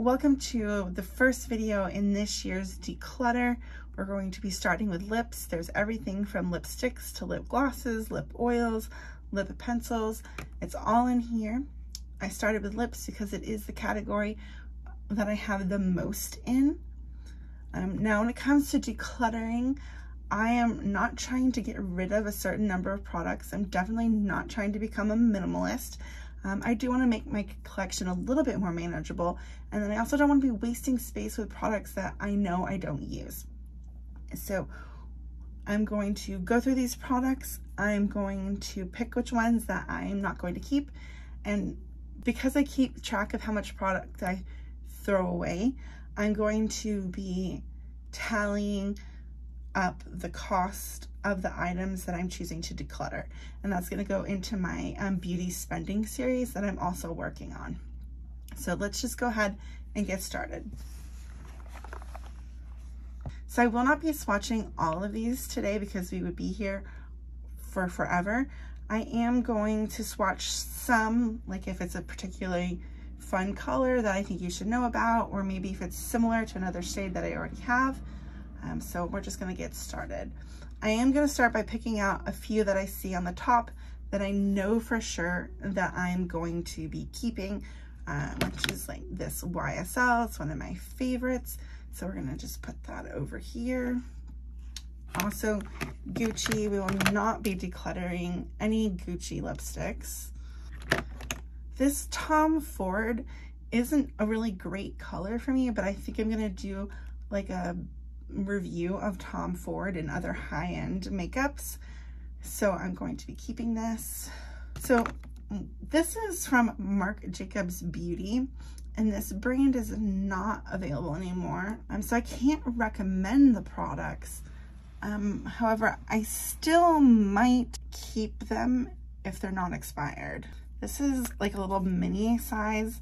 welcome to the first video in this year's declutter. We're going to be starting with lips. There's everything from lipsticks to lip glosses, lip oils, lip pencils. It's all in here. I started with lips because it is the category that I have the most in. Um, now, when it comes to decluttering, I am not trying to get rid of a certain number of products. I'm definitely not trying to become a minimalist. Um, I do want to make my collection a little bit more manageable. And then I also don't want to be wasting space with products that I know I don't use. So I'm going to go through these products. I'm going to pick which ones that I'm not going to keep. And because I keep track of how much product I throw away, I'm going to be tallying up the cost of the items that I'm choosing to declutter. And that's gonna go into my um, beauty spending series that I'm also working on. So let's just go ahead and get started. So I will not be swatching all of these today because we would be here for forever. I am going to swatch some, like if it's a particularly fun color that I think you should know about, or maybe if it's similar to another shade that I already have. Um, so we're just gonna get started. I am gonna start by picking out a few that I see on the top that I know for sure that I'm going to be keeping, um, which is like this YSL. It's one of my favorites. So we're gonna just put that over here. Also, Gucci, we will not be decluttering any Gucci lipsticks. This Tom Ford isn't a really great color for me, but I think I'm gonna do like a review of Tom Ford and other high-end makeups. So I'm going to be keeping this. So this is from Marc Jacobs Beauty and this brand is not available anymore. Um, so I can't recommend the products. Um, however, I still might keep them if they're not expired. This is like a little mini size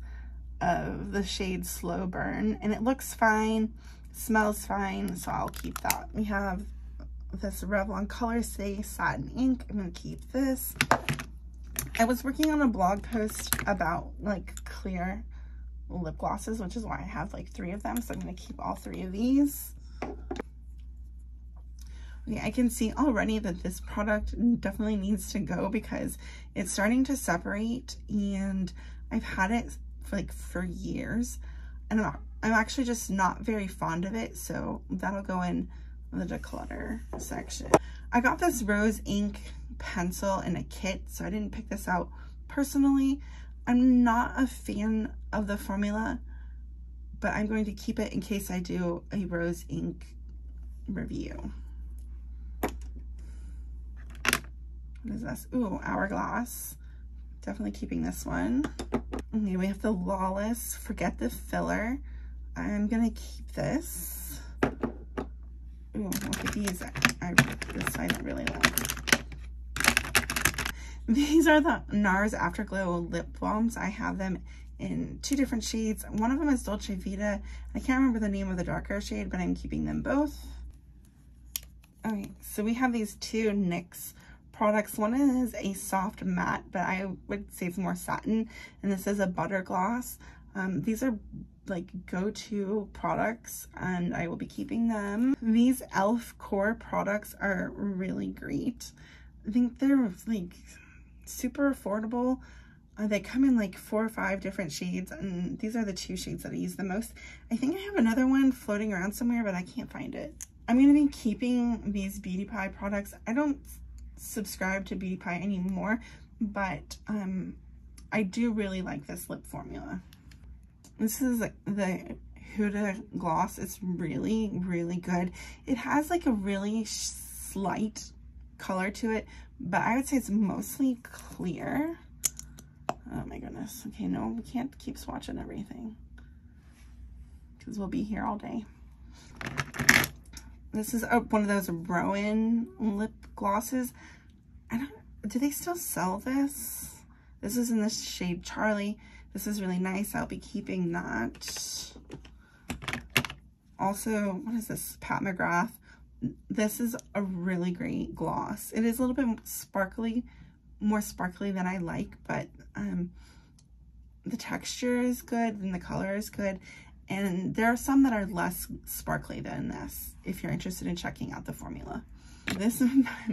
of the shade Slow Burn and it looks fine smells fine, so I'll keep that. We have this Revlon Colorstay Satin Ink. I'm going to keep this. I was working on a blog post about like clear lip glosses, which is why I have like three of them. So I'm going to keep all three of these. Okay, I can see already that this product definitely needs to go because it's starting to separate and I've had it for like for years and I'm I'm actually just not very fond of it, so that'll go in the declutter section. I got this Rose Inc pencil in a kit, so I didn't pick this out personally. I'm not a fan of the formula, but I'm going to keep it in case I do a Rose Inc review. What is this? Ooh, Hourglass. Definitely keeping this one. Okay, we have the Lawless Forget the Filler. I'm gonna keep this. Ooh, look at these. I, this I don't really like. These are the NARS Afterglow lip balms. I have them in two different shades. One of them is Dolce Vita. I can't remember the name of the darker shade, but I'm keeping them both. Okay, so we have these two NYX products. One is a soft matte, but I would say it's more satin, and this is a butter gloss. Um, these are like go-to products and I will be keeping them. These e.l.f. core products are really great. I think they're like super affordable. Uh, they come in like four or five different shades and these are the two shades that I use the most. I think I have another one floating around somewhere but I can't find it. I'm going to be keeping these Beauty Pie products. I don't subscribe to Beauty Pie anymore but um, I do really like this lip formula. This is the Huda gloss. It's really, really good. It has like a really slight color to it, but I would say it's mostly clear. Oh my goodness. Okay, no, we can't keep swatching everything because we'll be here all day. This is a, one of those Rowan lip glosses. I don't, do they still sell this? This is in the shade Charlie. This is really nice. I'll be keeping that. Also, what is this? Pat McGrath. This is a really great gloss. It is a little bit sparkly, more sparkly than I like, but um, the texture is good and the color is good. And there are some that are less sparkly than this, if you're interested in checking out the formula. This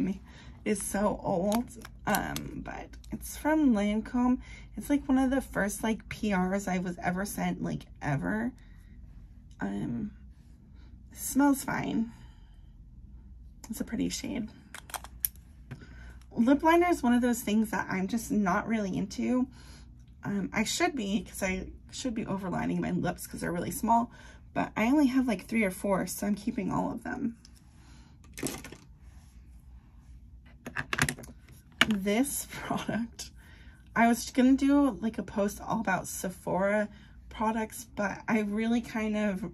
is so old, um, but it's from Lancome. It's like one of the first like PRs I was ever sent, like ever. Um, smells fine. It's a pretty shade. Lip liner is one of those things that I'm just not really into. Um, I should be, because I should be overlining my lips because they're really small, but I only have like three or four, so I'm keeping all of them. This product, I was going to do like a post all about Sephora products, but I really kind of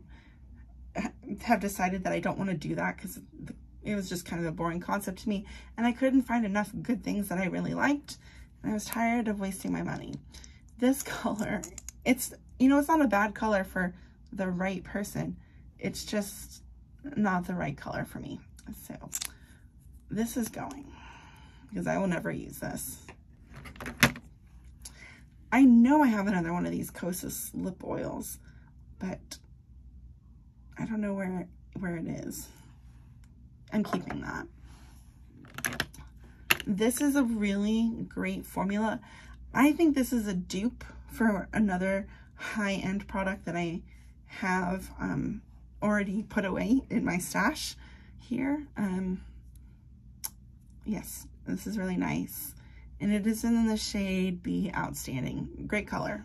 have decided that I don't want to do that because it was just kind of a boring concept to me and I couldn't find enough good things that I really liked and I was tired of wasting my money. This color, it's, you know, it's not a bad color for the right person. It's just not the right color for me. So this is going because I will never use this. I know I have another one of these Kosas lip oils, but I don't know where, where it is. I'm keeping that. This is a really great formula. I think this is a dupe for another high-end product that I have um, already put away in my stash here. Um, yes, this is really nice. And it is in the shade Be Outstanding. Great color.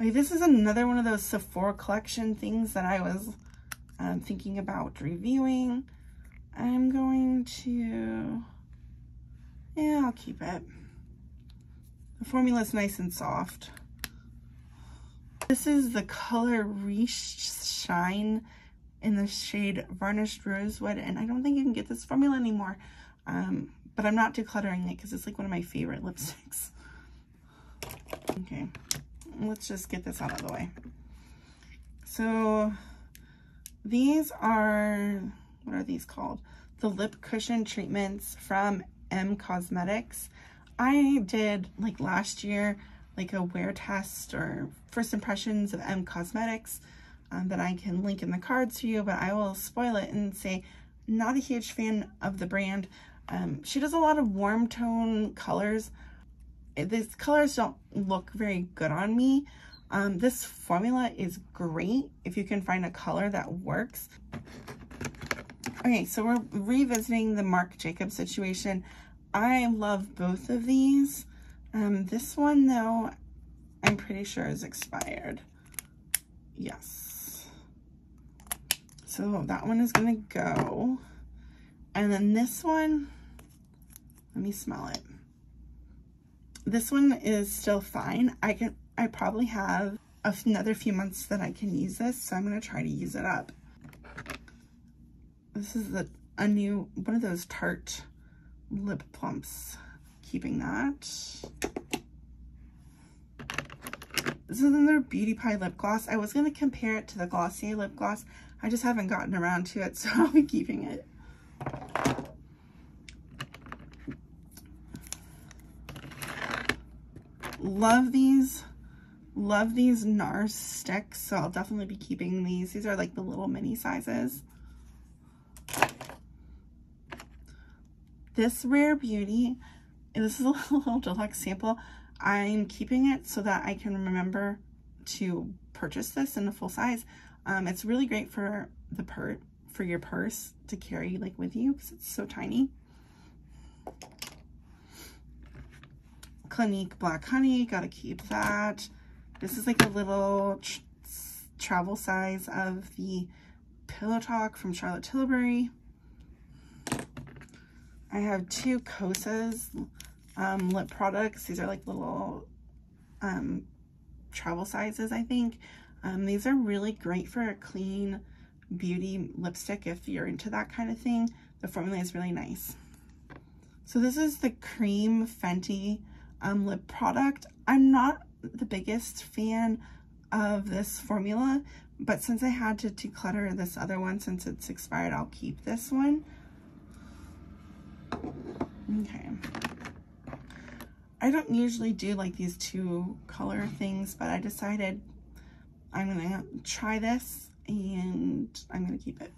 Okay, this is another one of those Sephora collection things that I was um, thinking about reviewing. I'm going to, yeah, I'll keep it. Formula is nice and soft. This is the color Riche Shine in the shade Varnished Rosewood, and I don't think you can get this formula anymore, um, but I'm not decluttering it because it's like one of my favorite lipsticks. Okay let's just get this out of the way. So these are, what are these called? The lip cushion treatments from Em Cosmetics. I did like last year, like a wear test or first impressions of Em Cosmetics um, that I can link in the cards to you, but I will spoil it and say, not a huge fan of the brand. Um, she does a lot of warm tone colors these colors don't look very good on me. Um, this formula is great if you can find a color that works. Okay, so we're revisiting the Marc Jacobs situation. I love both of these. Um, this one, though, I'm pretty sure is expired. Yes. So that one is going to go. And then this one, let me smell it. This one is still fine. I can, I probably have another few months that I can use this, so I'm going to try to use it up. This is the, a new, one of those Tarte lip plumps. Keeping that. This is another Beauty Pie lip gloss. I was going to compare it to the Glossier lip gloss. I just haven't gotten around to it, so I'll be keeping it. love these love these NARS sticks, so I'll definitely be keeping these. These are like the little mini sizes. This Rare Beauty, this is a little deluxe sample. I'm keeping it so that I can remember to purchase this in a full size. Um, it's really great for the per for your purse to carry like with you because it's so tiny. Clinique Black Honey, gotta keep that. This is like a little travel size of the Pillow Talk from Charlotte Tilbury. I have two Kosas um, lip products. These are like little um, travel sizes, I think. Um, these are really great for a clean beauty lipstick if you're into that kind of thing. The formula is really nice. So this is the Cream Fenty um, lip product. I'm not the biggest fan of this formula, but since I had to declutter this other one since it's expired, I'll keep this one. Okay. I don't usually do like these two color things, but I decided I'm gonna try this and I'm gonna keep it.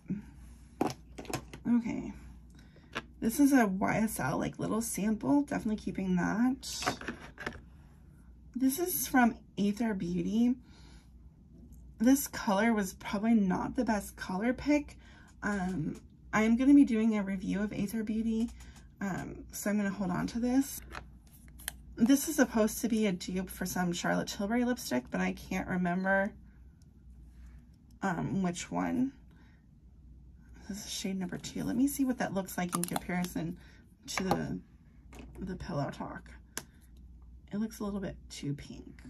Okay. This is a YSL like little sample, definitely keeping that. This is from Aether Beauty. This color was probably not the best color pick. Um, I'm going to be doing a review of Aether Beauty, um, so I'm going to hold on to this. This is supposed to be a dupe for some Charlotte Tilbury lipstick, but I can't remember um, which one. This is shade number two. Let me see what that looks like in comparison to the, the Pillow Talk. It looks a little bit too pink.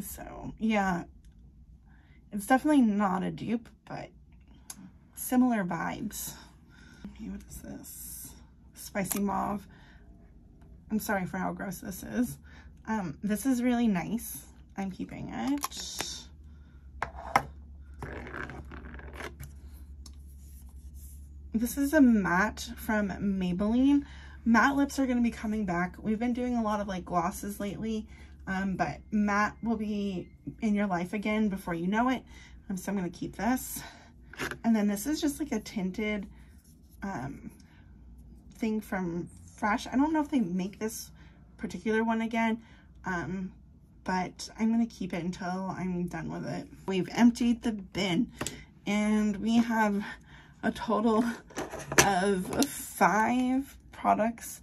So, yeah, it's definitely not a dupe, but similar vibes. Okay, what is this? Spicy mauve. I'm sorry for how gross this is. Um, this is really nice. I'm keeping it. This is a matte from Maybelline. Matte lips are going to be coming back. We've been doing a lot of like glosses lately, um, but matte will be in your life again before you know it. Um, so I'm going to keep this. And then this is just like a tinted um, thing from Fresh. I don't know if they make this particular one again, um, but I'm going to keep it until I'm done with it. We've emptied the bin and we have a total of five products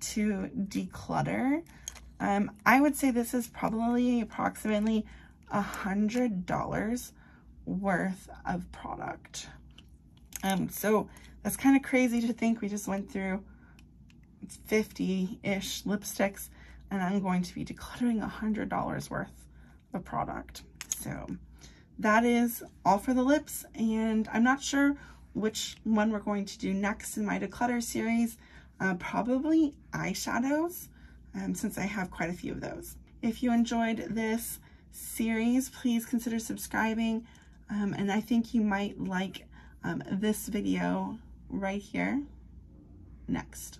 to declutter. Um, I would say this is probably approximately a hundred dollars worth of product. Um, so that's kind of crazy to think we just went through 50-ish lipsticks and I'm going to be decluttering a hundred dollars worth of product. So that is all for the lips and I'm not sure which one we're going to do next in my declutter series. Uh, probably eyeshadows, um, since I have quite a few of those. If you enjoyed this series, please consider subscribing. Um, and I think you might like um, this video right here next.